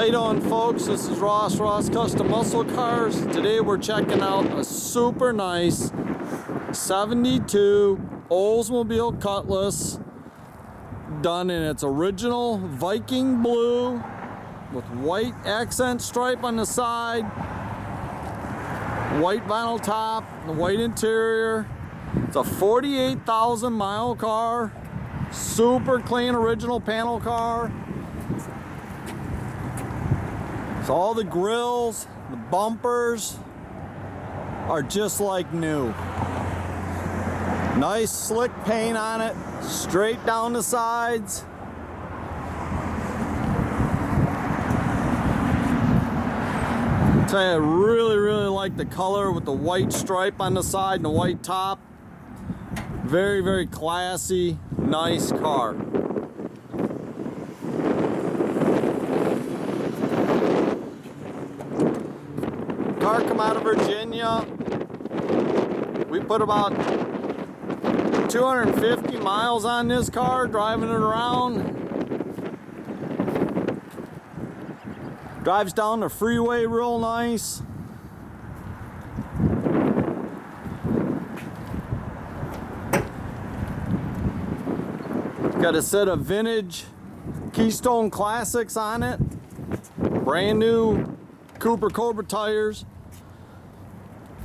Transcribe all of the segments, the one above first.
How you doing folks? This is Ross, Ross Custom Muscle Cars. Today we're checking out a super nice 72 Oldsmobile Cutlass done in its original Viking blue with white accent stripe on the side, white vinyl top, the white interior. It's a 48,000 mile car, super clean original panel car. So all the grills, the bumpers are just like new. Nice slick paint on it, straight down the sides. Tell you, I really, really like the color with the white stripe on the side and the white top. Very, very classy, nice car. Out of Virginia. We put about 250 miles on this car, driving it around. Drives down the freeway real nice. Got a set of vintage Keystone Classics on it. Brand new Cooper Cobra tires.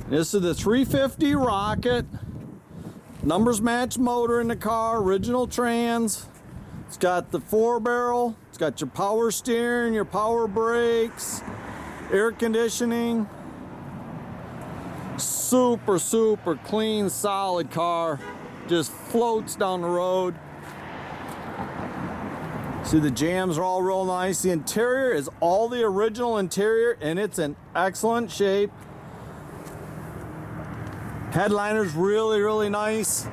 This is the 350 Rocket. Numbers match motor in the car, original trans. It's got the four barrel. It's got your power steering, your power brakes, air conditioning. Super, super clean, solid car. Just floats down the road. See the jambs are all real nice. The interior is all the original interior and it's in excellent shape. Headliner's really, really nice.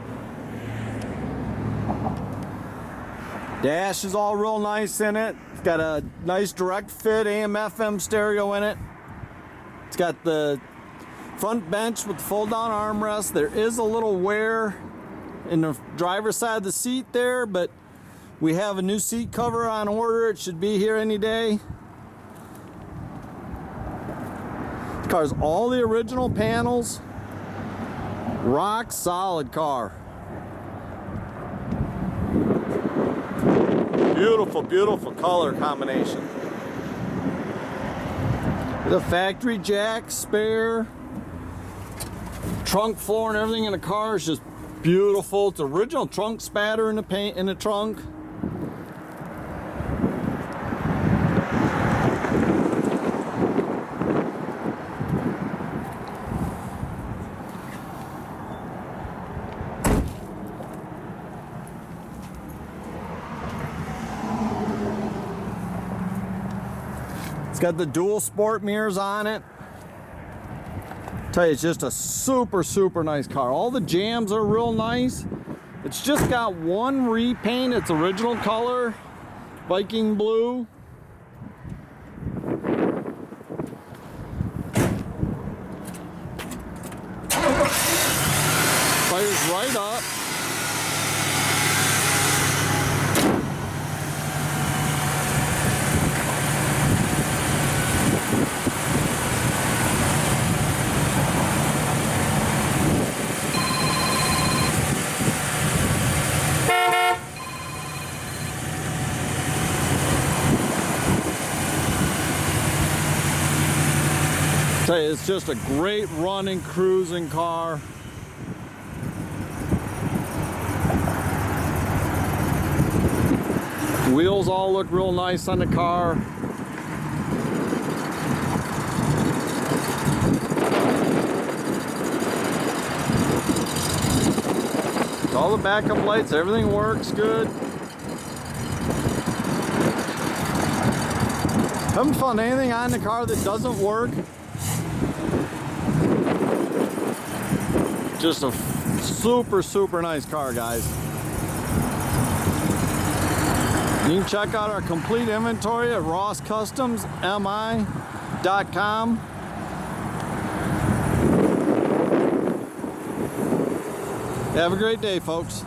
Dash is all real nice in it. It's got a nice direct fit AM FM stereo in it. It's got the front bench with the fold down armrest. There is a little wear in the driver's side of the seat there, but we have a new seat cover on order. It should be here any day. This car's all the original panels. Rock solid car. Beautiful, beautiful color combination. The factory jack, spare, trunk floor and everything in the car is just beautiful. It's original trunk spatter in the paint in the trunk. It's got the dual sport mirrors on it. Tell you, it's just a super, super nice car. All the jambs are real nice. It's just got one repaint, its original color, Viking blue. Tell you, it's just a great running, cruising car. Wheels all look real nice on the car. All the backup lights, everything works good. Haven't found anything on the car that doesn't work. Just a super, super nice car, guys. You can check out our complete inventory at rosscustomsmi.com. Have a great day, folks.